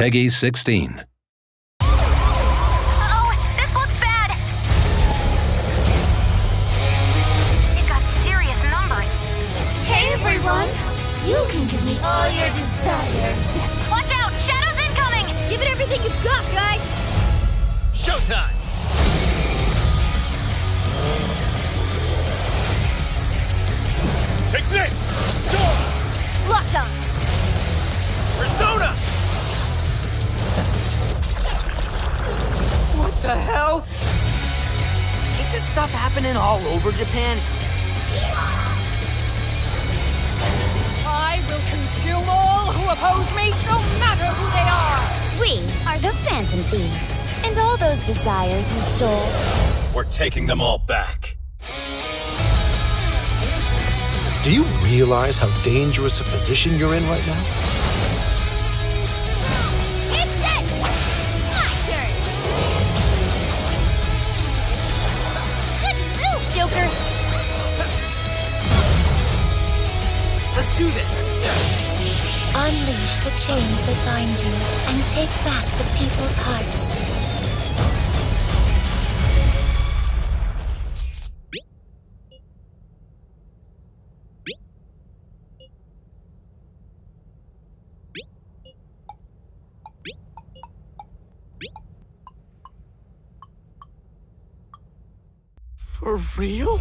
PEGI 16. Oh, this looks bad. It got serious numbers. Hey everyone! You can give me all your desires. Watch out! Shadows incoming! Give it everything you've got, guys! Showtime! Take this! This stuff happening all over Japan? I will consume all who oppose me, no matter who they are! We are the Phantom Thieves. And all those desires you stole. We're taking them all back. Do you realize how dangerous a position you're in right now? Do this! Unleash the chains that bind you and take back the people's hearts. For real?